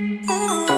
Ooh.